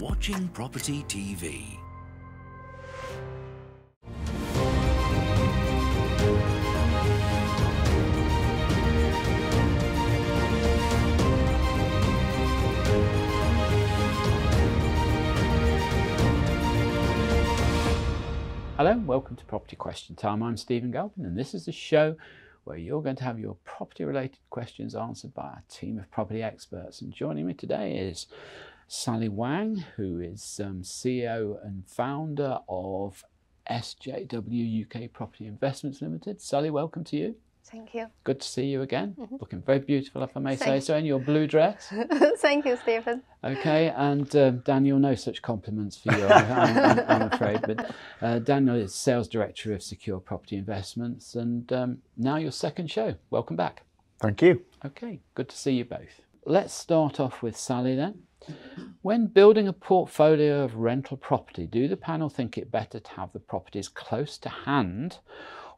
watching Property TV. Hello, and welcome to Property Question Time. I'm Stephen Galpin, and this is a show where you're going to have your property related questions answered by a team of property experts. And joining me today is Sally Wang, who is um, CEO and founder of SJW UK Property Investments Limited. Sally, welcome to you. Thank you. Good to see you again. Mm-hmm. Looking very beautiful, if I may say so, in your blue dress. Thank you, Stephen. Okay, and um, Daniel, no such compliments for you, I'm, I'm, I'm afraid. But uh, Daniel is sales director of Sequre Property Investments, and um, now your second show. Welcome back. Thank you. Okay, good to see you both. Let's start off with Sally then. When building a portfolio of rental property, do the panel think it better to have the properties close to hand,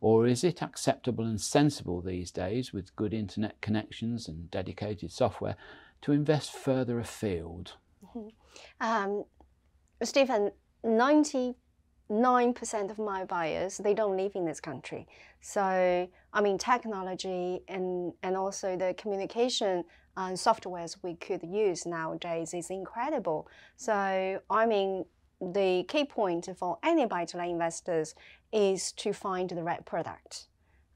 or is it acceptable and sensible these days with good internet connections and dedicated software to invest further afield? Um, Stephen, 99% of my buyers, they don't live in this country. So, I mean, technology and, and also the communication and softwares we could use nowadays is incredible. So, I mean, the key point for any buy-to-let investors is to find the right product.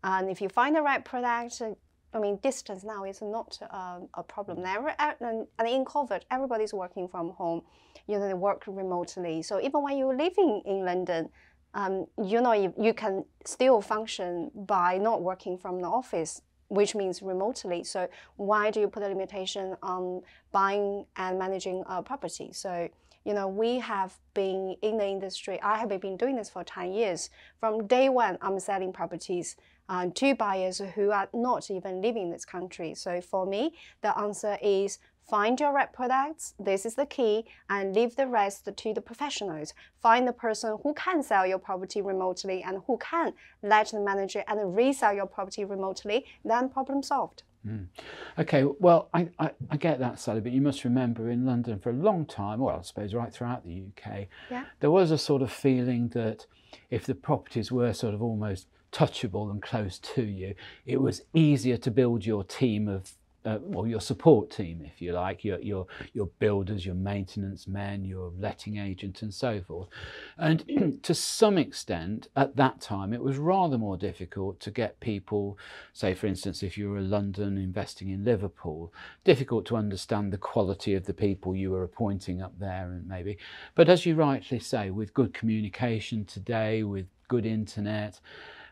And if you find the right product, uh, I mean, distance now is not um, a problem. And, and in COVID, everybody's working from home. You know, they work remotely. So even when you're living in London, um, you know, you, you can still function by not working from the office, which means remotely. So why do you put a limitation on buying and managing a property? So you know, we have been in the industry. I have been doing this for 10 years. From day one, I'm selling properties uh, to buyers who are not even living in this country. So for me, the answer is find your right products. This is the key, and leave the rest to the professionals. Find the person who can sell your property remotely and who can let the manager and resell your property remotely. Then problem solved. Mm. Okay, well, I, I, I, get that, Sally, but you must remember in London for a long time, well, I suppose right throughout the UK, yeah. there was a sort of feeling that if the properties were sort of almost touchable and close to you, it was easier to build your team of uh, well, your support team, if you like, your, your, your builders, your maintenance men, your letting agent, and so forth. And to some extent, at that time, it was rather more difficult to get people, say, for instance, if you were a London investing in Liverpool, difficult to understand the quality of the people you were appointing up there, and maybe. But as you rightly say, with good communication today, with good internet,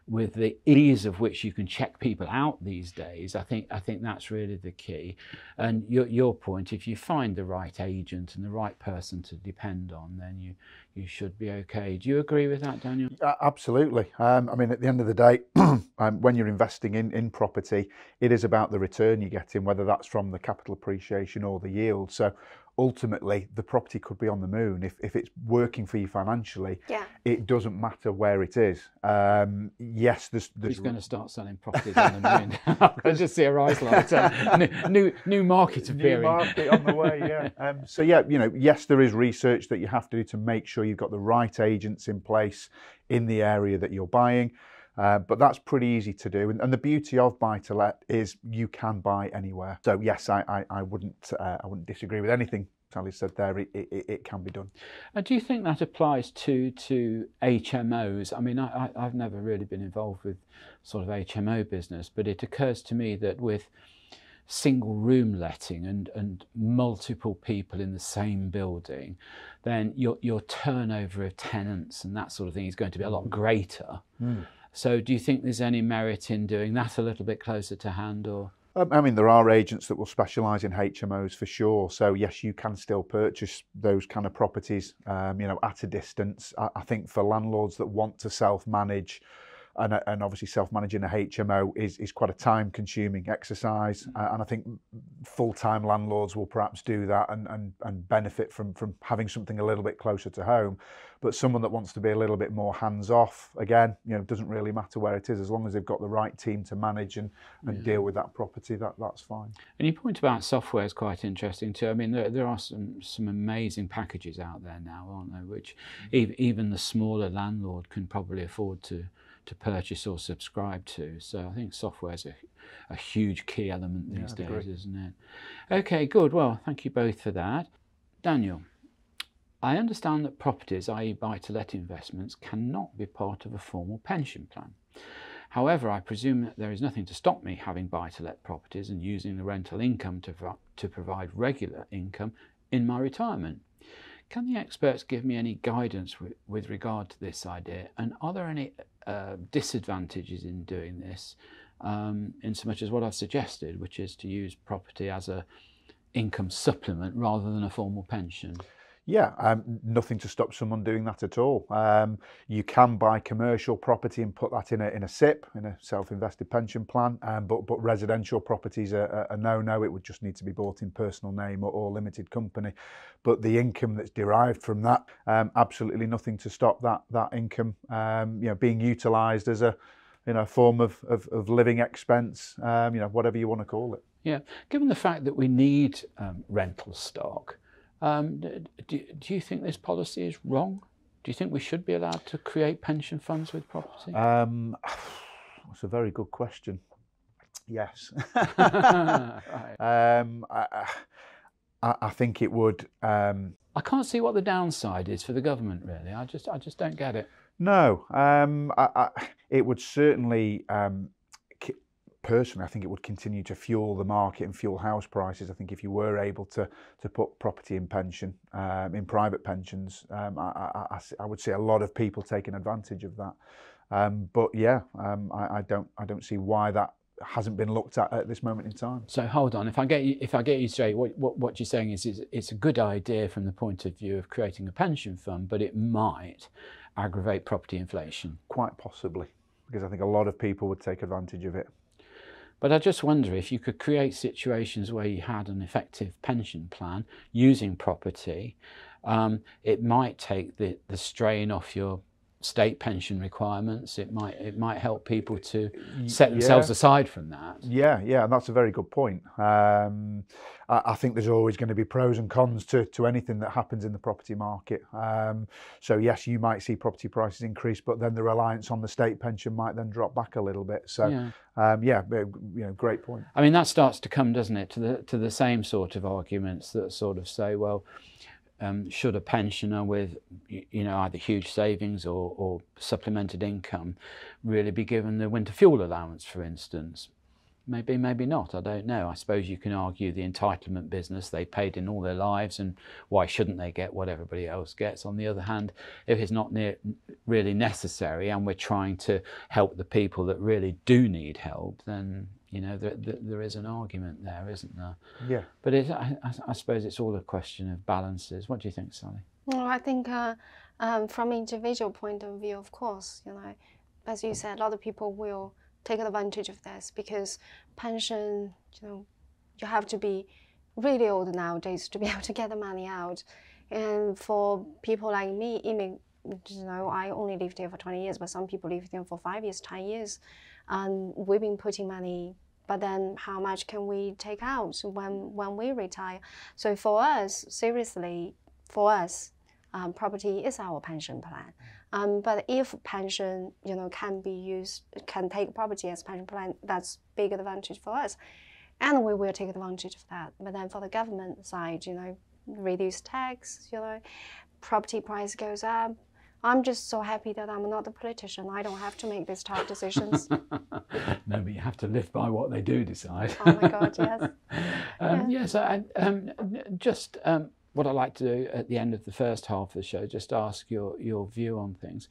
with the ease of which you can check people out these days, I think I think that's really the key. And your your point, if you find the right agent and the right person to depend on, then you you should be okay. Do you agree with that, Daniel? Uh, absolutely. Um, I mean, at the end of the day, um, when you're investing in in property, it is about the return you're getting, whether that's from the capital appreciation or the yield. So ultimately the property could be on the moon. If, if it's working for you financially yeah. it doesn't matter where it is. Um, yes there's, there's going to start selling properties on the moon. I just see a rise light uh, new, new, new market appearing. new market on the way yeah. Um, so yeah you know yes there is research that you have to do to make sure you've got the right agents in place in the area that you're buying uh, but that's pretty easy to do. And, and, the beauty of buy to let is you can buy anywhere. So yes, I, I, I wouldn't uh, I wouldn't disagree with anything Sally said there. It, it, it can be done. And do you think that applies to to HMOs? I mean, I, I, I've never really been involved with sort of HMO business, but it occurs to me that with single room letting and, and multiple people in the same building, then your, your turnover of tenants and that sort of thing is going to be a lot greater. Mm. So do you think there's any merit in doing that a little bit closer to hand or? Um, I mean, there are agents that will specialise in HMOs for sure. So yes, you can still purchase those kind of properties, um, you know, at a distance. I, I, think for landlords that want to self-manage, and, and obviously self-managing a HMO is, is quite a time-consuming exercise, uh, and I think full-time landlords will perhaps do that and, and, and benefit from, from having something a little bit closer to home. But someone that wants to be a little bit more hands-off, again, you know, doesn't really matter where it is, as long as they've got the right team to manage and, and yeah. deal with that property, that, that's fine. And your point about software is quite interesting too. I mean, there, there are some, some amazing packages out there now, aren't there, which mm-hmm. even the smaller landlord can probably afford to to purchase or subscribe to. So I think software is a, a huge key element these yeah, days, isn't it? Okay, good. Well, thank you both for that. Daniel, I understand that properties, i.e. buy-to-let investments, cannot be part of a formal pension plan. However, I presume that there is nothing to stop me having buy-to-let properties and using the rental income to, to provide regular income in my retirement. Can the experts give me any guidance with, with regard to this idea? And are there any uh, disadvantages in doing this, um, in so much as what I've suggested, which is to use property as a income supplement rather than a formal pension? Yeah, um, nothing to stop someone doing that at all. Um, you can buy commercial property and put that in a in a SIPP, in a self-invested pension plan. Um, but but residential properties are a, no-no. It would just need to be bought in personal name or, or limited company. But the income that's derived from that, um, absolutely nothing to stop that that income, um, you know, being utilised as a you know form of of, of living expense. Um, you know, whatever you want to call it. Yeah, given the fact that we need rental stock. Um, do, do you think this policy is wrong? Do you think we should be allowed to create pension funds with property? Um, that's a very good question. Yes. right. um, I, I, I, think it would. Um, I can't see what the downside is for the government. Really, I just, I just don't get it. No, um, I, it would certainly um, personally, I think it would continue to fuel the market and fuel house prices. I think if you were able to to put property in pension, um, in private pensions, um, I, I, I, would see a lot of people taking advantage of that. Um, but yeah, um, I, I, don't I don't see why that hasn't been looked at at this moment in time. So hold on, if I get you, if I get you straight, what, what, what you're saying is, is it's a good idea from the point of view of creating a pension fund, but it might aggravate property inflation. Quite possibly, because I think a lot of people would take advantage of it. But I just wonder if you could create situations where you had an effective pension plan using property, um, it might take the, the strain off your state pension requirements. It might it might help people to set themselves yeah. aside from that. Yeah, yeah, and that's a very good point. Um, I, I, think there's always going to be pros and cons to to anything that happens in the property market. Um, so yes, you might see property prices increase, but then the reliance on the state pension might then drop back a little bit. So yeah, um, yeah you know, great point. I mean, that starts to come, doesn't it, to the to the same sort of arguments that sort of say, well um, should a pensioner with you know either huge savings or, or supplemented income really be given the winter fuel allowance, for instance? Maybe, maybe not. I don't know. I suppose you can argue the entitlement business they paid in all their lives, and why shouldn't they get what everybody else gets? On the other hand, if it's not near, really necessary, and we're trying to help the people that really do need help, then you know, there, there, there is an argument there, isn't there? Yeah. But it, I, I, suppose it's all a question of balances. What do you think, Sally? Well, I think uh, um, from an individual point of view, of course, you know, as you said, a lot of people will take advantage of this because pension, you know, you have to be really old nowadays to be able to get the money out. And for people like me, you know, I only lived here for 20 years, but some people lived here for five years, 10 years and we've been putting money but then how much can we take out when when we retire? So for us seriously for us um, property is our pension plan. Um, but if pension you know can be used can take property as pension plan that's big advantage for us. And we will take advantage of that. But then for the government side you know reduce tax you know property price goes up I'm just so happy that I'm not a politician. I don't have to make these tough decisions. no, but you have to live by what they do decide. oh my God, yes. um, yeah. Yes, I, um, just um, what I like to do at the end of the first half of the show, just ask your, your view on things.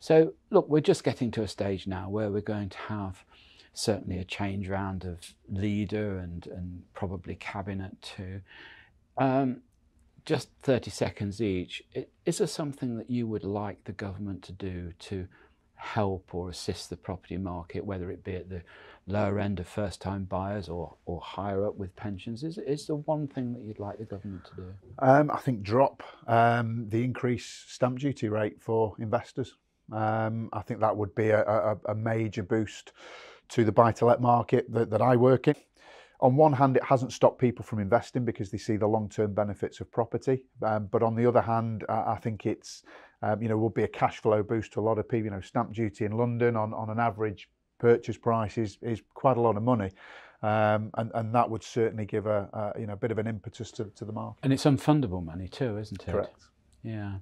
So, look, we're just getting to a stage now where we're going to have certainly a change round of leader and, and probably cabinet too. Um, just 30 seconds each, is there something that you would like the government to do to help or assist the property market, whether it be at the lower end of first time buyers or, or higher up with pensions? Is, is the one thing that you'd like the government to do? Um, I think drop um, the increased stamp duty rate for investors. Um, I think that would be a, a, a major boost to the buy to let market that, that I work in. On one hand, it hasn't stopped people from investing because they see the long term benefits of property. Um, but on the other hand, I, I think it's, um, you know, will be a cash flow boost to a lot of people. You know, stamp duty in London on, on an average purchase price is, is quite a lot of money. Um, and, and that would certainly give a, a, you know a bit of an impetus to, to the market. And it's unfundable money too, isn't it? Correct. Yeah.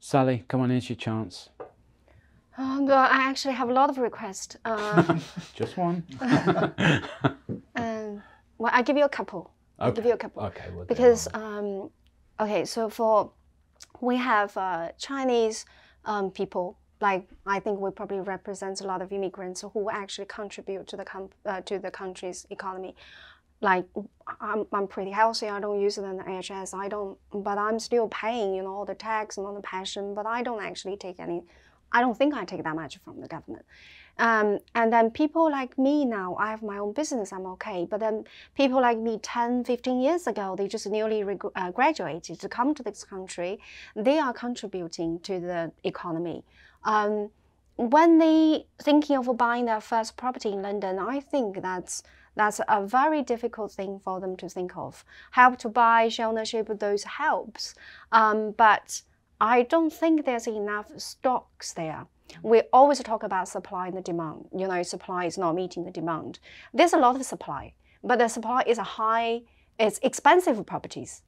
Sally, come on, here's your chance. Well, I actually have a lot of requests. Uh, Just one. um, well, I give you a couple. I'll give you a couple. Okay, well, because um, okay, so for we have uh, Chinese um, people. Like I think we probably represent a lot of immigrants who actually contribute to the uh, to the country's economy. Like I'm, I'm pretty healthy. I don't use the NHS. I don't, but I'm still paying, you know, all the tax and all the pension. But I don't actually take any. I don't think I take that much from the government. Um, and then people like me now, I have my own business, I'm okay. But then people like me 10, 15 years ago, they just newly uh, graduated to come to this country. They are contributing to the economy. Um, when they thinking of buying their first property in London, I think that's that's a very difficult thing for them to think of. Help to buy, share ownership, those helps. Um, but I don't think there's enough stocks there. We always talk about supply and the demand. You know, supply is not meeting the demand. There's a lot of supply, but the supply is a high, it's expensive properties.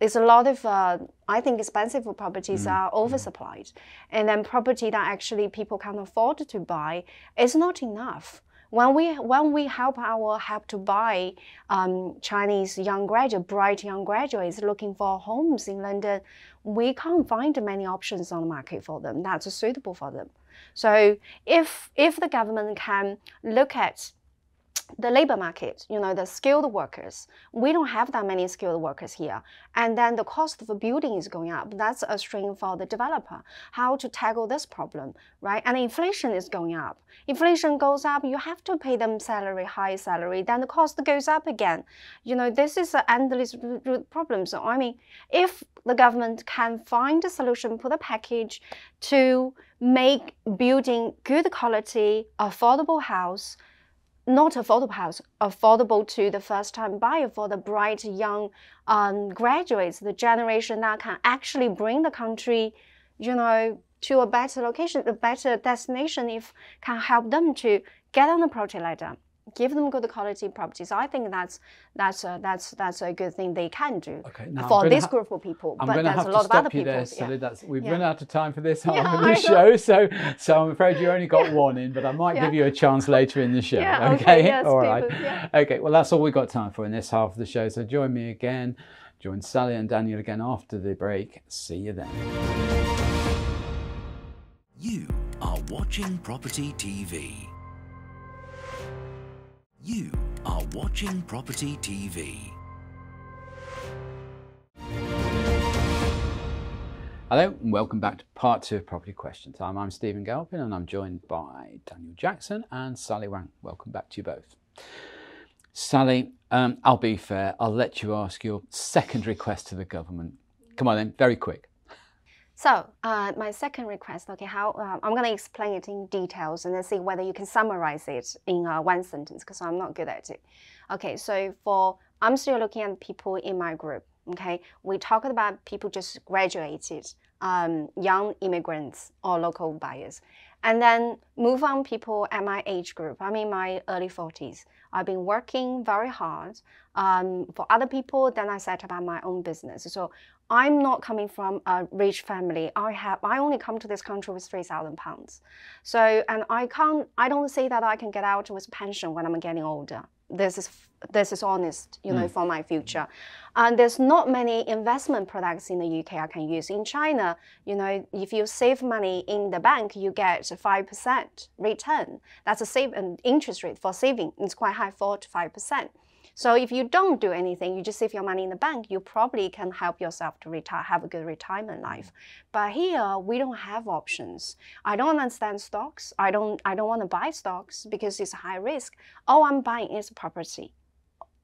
There's a lot of, uh, I think, expensive properties are oversupplied. And then property that actually people can afford to buy is not enough. When we, when we help our help to buy um, Chinese young graduate, bright young graduates looking for homes in London, we can't find many options on the market for them that's suitable for them. So if if the government can look at the labor market, you know, the skilled workers, we don't have that many skilled workers here. And then the cost of a building is going up. That's a strain for the developer. How to tackle this problem, right? And inflation is going up. Inflation goes up, you have to pay them salary, high salary, then the cost goes up again. You know, this is an endless problem. So, I mean, if the government can find a solution, put a package to make building good quality, affordable house, not affordable house, affordable to the first time buyer for the bright young um, graduates, the generation that can actually bring the country, you know, to a better location, a better destination if can help them to get on the property ladder, give them good quality properties. I think that's that's a, that's that's a good thing they can do Okay, for this ha- group of people. I'm but there's have a to lot of other you people. there, yeah. That's we've Yeah. run out of time for this half Yeah, of the show, so so I'm afraid you only got one in, but I might Yeah. give you a chance later in the show. Yeah, okay, okay, yes, all right. Stephen, yeah. Okay, well that's all we've got time for in this half of the show. So join me again, join Sally and Daniel again after the break. See you then. You are watching Property TV. You are watching Property TV. Hello and welcome back to part two of Property Question Time. I'm Stephen Galpin and I'm joined by Daniel Jackson and Sally Wang. Welcome back to you both. Sally, um, I'll be fair, I'll let you ask your second request to the government. Come on then, very quick. So uh, my second request, okay, how uh, I'm going to explain it in details and then see whether you can summarize it in uh, one sentence because I'm not good at it. Okay, so for I'm still looking at people in my group. Okay, we talked about people just graduated, um, young immigrants or local buyers, and then move on people at my age group. I'm in my early 40s. I've been working very hard um, for other people. Then I set up my own business. So I'm not coming from a rich family. I have I only come to this country with three thousand pounds. So and I can't I don't say that I can get out with pension when I'm getting older. This is this is honest, you know, mm. for my future. And there's not many investment products in the UK I can use. In China, you know, if you save money in the bank, you get five percent return. That's a save an interest rate for saving. It's quite high, four to five percent. So if you don't do anything, you just save your money in the bank, you probably can help yourself to retire, have a good retirement life. But here we don't have options. I don't understand stocks. I don't I don't want to buy stocks because it's high risk. All I'm buying is property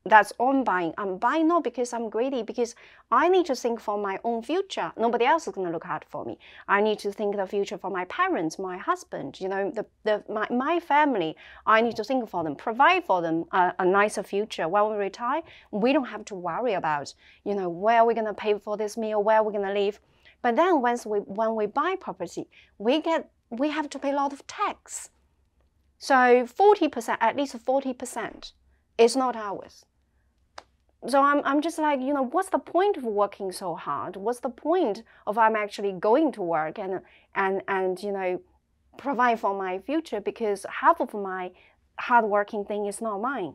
that's on buying. I'm buying not because I'm greedy, because I need to think for my own future. Nobody else is going to look out for me. I need to think the future for my parents, my husband, you know, the, the my, my family. I need to think for them, provide for them a, a nicer future. When we retire, we don't have to worry about, you know, where are we going to pay for this meal, where are we going to live. But then once we when we buy property, we get we have to pay a lot of tax. So 40%, at least 40% is not ours so I'm, I'm just like, you know, what's the point of working so hard? What's the point of I'm actually going to work and, and, and you know, provide for my future because half of my hardworking thing is not mine.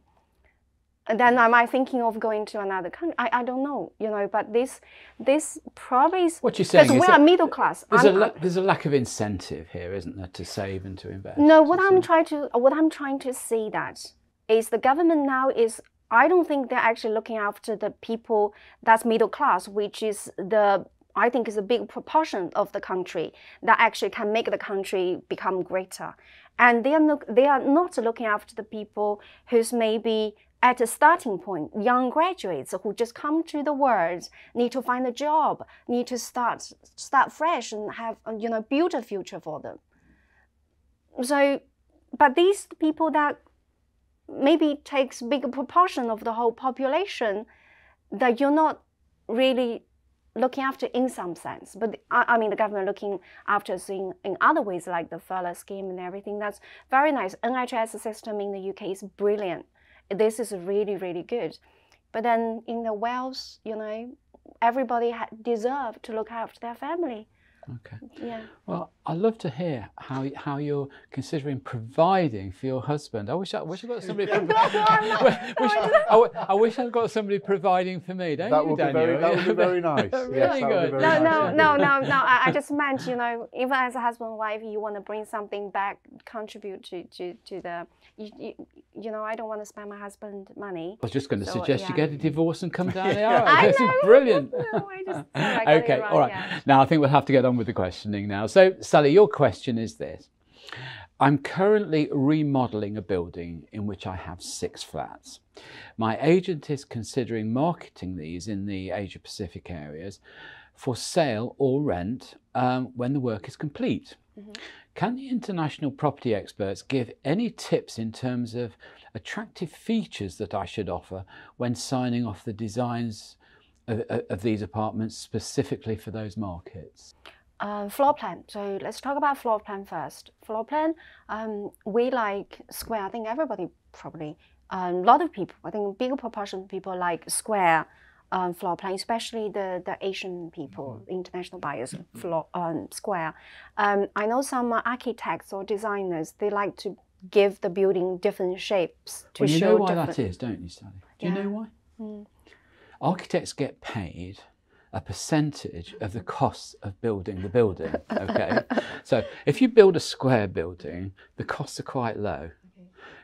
And then mm. am I thinking of going to another country? I, I don't know, you know, but this this probably is what you're saying because we are a middle class. There's a, there's a lack of incentive here, isn't there, to save and to invest? No, what I'm trying to what I'm trying to see that is the government now is I don't think they're actually looking after the people that's middle class, which is the I think is a big proportion of the country that actually can make the country become greater. And they are they are not looking after the people who's maybe at a starting point, young graduates who just come to the world, need to find a job, need to start start fresh and have you know build a future for them. So, but these people that maybe takes bigger proportion of the whole population that you're not really looking after in some sense. But I, I mean, the government looking after in, other ways, like the furlough scheme and everything. That's very nice. NHS system in the UK is brilliant. This is really, really good. But then in the Wales, you know, everybody deserve to look after their family. Okay. Yeah. Well, I'd love to hear how how you're considering providing for your husband. I wish I wish I got somebody. no, no, wish, I, I, wish I'd got somebody providing for me. Don't that you, would Daniel? Be very, that would be very nice. really yes, good. no, nice. no, no, no, no. I, I just meant, you know, even as a husband and wife, you want to bring something back, contribute to to to the. You, you, you know, I don't want to spend my husband money. I was just going to So, suggest yeah. you get a divorce and come down the I aisle. This is know. brilliant. No, I just- sorry, I okay, wrong, all right. yeah. Now I think we'll have to get on with the questioning now. So, Sally, your question is this. I'm currently remodeling a building in which I have six flats. My agent is considering marketing these in the Asia Pacific areas for sale or rent um, when the work is complete. Can the international property experts give any tips in terms of attractive features that I should offer when signing off the designs of- of these apartments specifically for those markets? Uh, floor plan. So let's talk about floor plan first. Floor plan, um, we like square. I think everybody probably, um, a lot of people, I think a bigger proportion of people like square um, floor plan, especially the, the Asian people, international buyers, floor, um, square. Um, I know some architects or designers, they like to give the building different shapes to Well, you show know why that is, don't you, Sally? Do you know why? Architects get paid a percentage of the costs of building the building. Okay, so if you build a square building, the costs are quite low.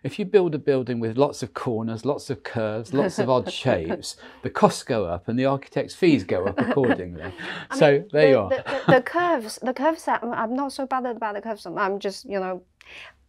If you build a building with lots of corners, lots of curves, lots of odd shapes, the costs go up and the architect's fees go up accordingly. so there the, you are. The, the, the curves, the curves. I'm not so bothered about the curves. I'm just, you know,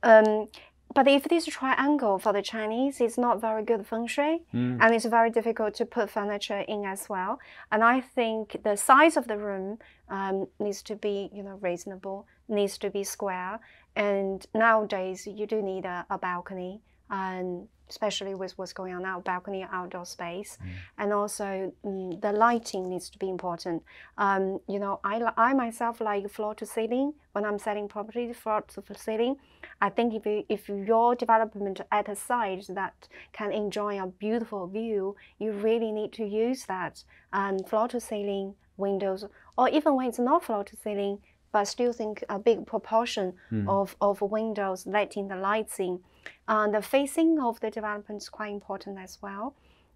um, but if this triangle for the Chinese is not very good feng shui, Hmm. and it's very difficult to put furniture in as well. And I think the size of the room um, needs to be, you know, reasonable, needs to be square. And nowadays, you do need a, a balcony, and especially with what's going on now, balcony outdoor space, and also mm, the lighting needs to be important. Um, you know, I, I myself like floor to ceiling when I'm selling property, floor to ceiling. I think if you, if your development at a site that can enjoy a beautiful view, you really need to use that um, floor to ceiling windows, or even when it's not floor to ceiling, but still think a big proportion of, of windows letting the lights in. Uh, the facing of the development is quite important as well.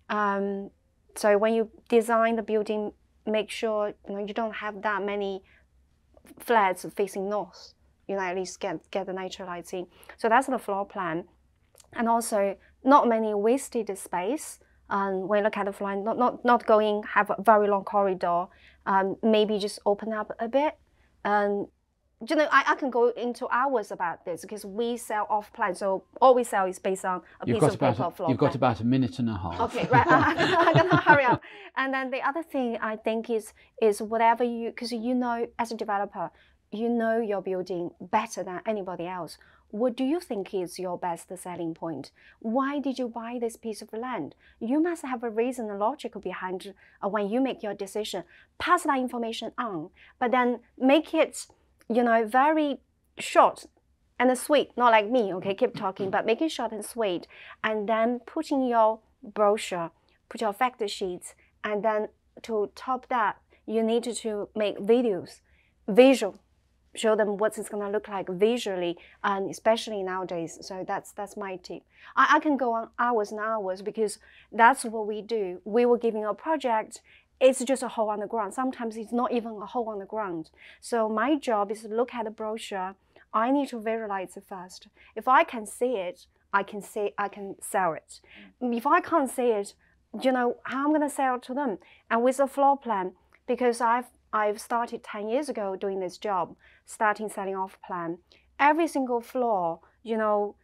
Um, so when you design the building, make sure you know you don't have that many flats facing north. You know, at least get get the natural lights in. So that's the floor plan, and also not many wasted space. um, when you look at the floor, not, not, not going have a very long corridor, um, maybe just open up a bit. And you know, I, I can go into hours about this because we sell off plan. So all we sell is based on a You've piece of paper a, floor you've got about a minute and a half. Okay, right. I'm gonna hurry up. And then the other thing I think is is whatever you because you know as a developer, you know your building better than anybody else. What do you think is your best selling point? Why did you buy this piece of land? You must have a reason and logic behind uh, when you make your decision. Pass that information on, but then make it, you know, very short and sweet, not like me, okay, keep talking, but make it short and sweet. And then put in your brochure, put your fact sheets, and then to top that, you need to make videos, visual, show them what it's gonna look like visually, and especially nowadays. So that's that's my tip. I, I can go on hours and hours because that's what we do. We were giving a project. It's just a hole on the ground. Sometimes it's not even a hole on the ground. So my job is to look at the brochure. I need to visualize it first. If I can see it, I can see I can sell it. Mm. If I can't see it, you know how I'm gonna sell it to them. And with a floor plan, because I've I've started 10 years ago doing this job, starting selling off plan. Every single floor, you know,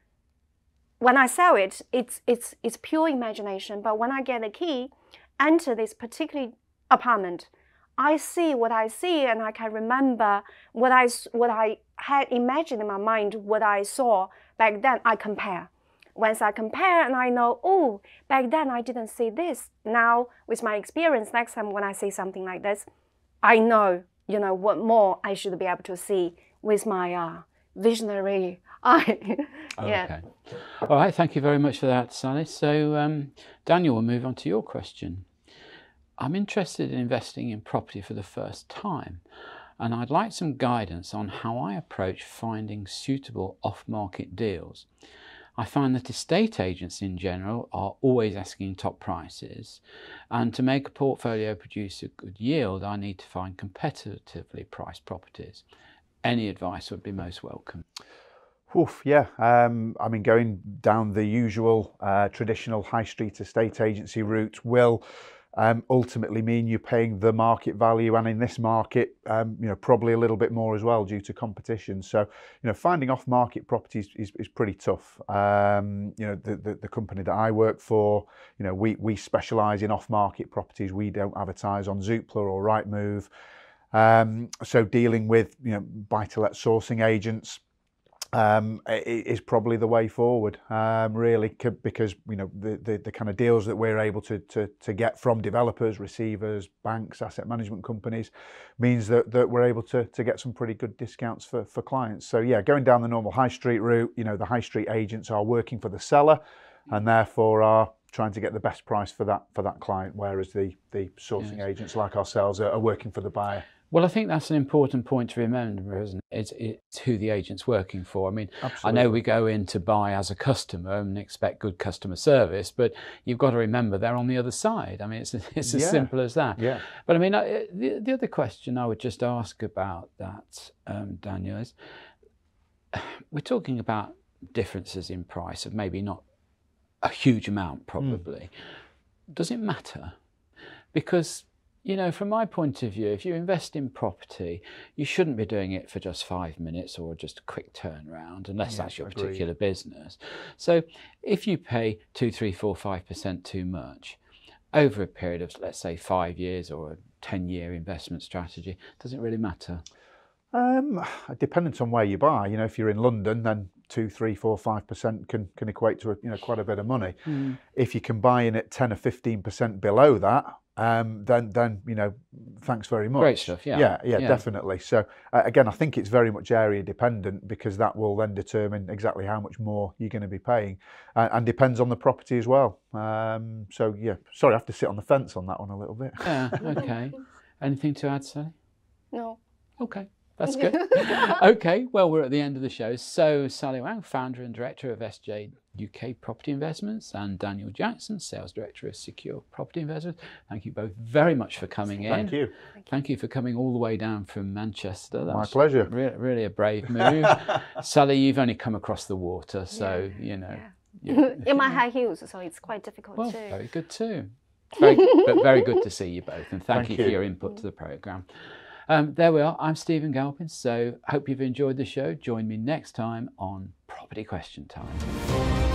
when I sell it, it's it's it's pure imagination. But when I get the key, enter this particular apartment, I see what I see, and I can remember what I what I had imagined in my mind, what I saw back then. I compare. Once I compare, and I know, oh, back then I didn't see this. Now, with my experience, next time when I see something like this, I know, you know, what more I should be able to see with my uh, visionary eye. yeah. Okay. All right. Thank you very much for that, Sally. So, um, Daniel, we'll move on to your question. I'm interested in investing in property for the first time, and I'd like some guidance on how I approach finding suitable off market deals. I find that estate agents in general are always asking top prices, and to make a portfolio produce a good yield, I need to find competitively priced properties. Any advice would be most welcome. Oof, yeah. Um, I mean, going down the usual uh, traditional high street estate agency route will um, ultimately mean you're paying the market value, and in this market, um, you know, probably a little bit more as well due to competition. So, you know, finding off-market properties is, is pretty tough. Um, you know, the, the the company that I work for, you know, we we specialise in off-market properties. We don't advertise on Zoopla or Rightmove. Um, so dealing with you know buy-to-let sourcing agents um, is probably the way forward, um, really, because you know the, the, the kind of deals that we're able to, to to get from developers, receivers, banks, asset management companies, means that, that we're able to to get some pretty good discounts for for clients. So yeah, going down the normal high street route, you know, the high street agents are working for the seller, and therefore are trying to get the best price for that for that client, whereas the the sourcing agents like ourselves are, are working for the buyer. Well, I think that's an important point to remember, isn't it? It's, it's who the agent's working for. I mean, I know we go in to buy as a customer and expect good customer service, but you've got to remember they're on the other side. I mean, it's, it's as Yeah. simple as that. Yeah. But I mean, I, the, the other question I would just ask about that, um, Daniel, is we're talking about differences in price of maybe not a huge amount, probably. Does it matter? Because you know, from my point of view, if you invest in property, you shouldn't be doing it for just five minutes or just a quick turnaround, unless Yeah, that's your agreed. particular business. So, if you pay two, three, four, five percent too much over a period of, let's say, five years or a ten-year investment strategy, does it really matter? Um, dependent on where you buy, you know, if you're in London, then two, three, four, five percent can can equate to a, you know quite a bit of money. If you can buy in at ten or fifteen percent below that, um, then then you know, thanks very much. Great stuff, yeah. yeah, yeah, Yeah. definitely. So uh, again, I think it's very much area dependent because that will then determine exactly how much more you're going to be paying, uh, and depends on the property as well. Um, so yeah, sorry, I have to sit on the fence on that one a little bit. Yeah. Okay. Anything to add, Sally? No. Okay, that's good. okay, well, we're at the end of the show. So, Sally Wang, founder and director of SJ UK Property Investments, and Daniel Jackson, sales director of Sequre Property Investments. Thank you both very much for coming in. Thank you. Thank you for coming all the way down from Manchester. That My pleasure. Really, really a brave move. Sally, you've only come across the water, so you know. Yeah. you- in my high heels, so it's quite difficult Well, too. very good too. Very, but very good to see you both, and thank, Thank you, for your input to the program. Um, there we are. I'm Stephen Galpin. So hope you've enjoyed the show. Join me next time on Property Question Time.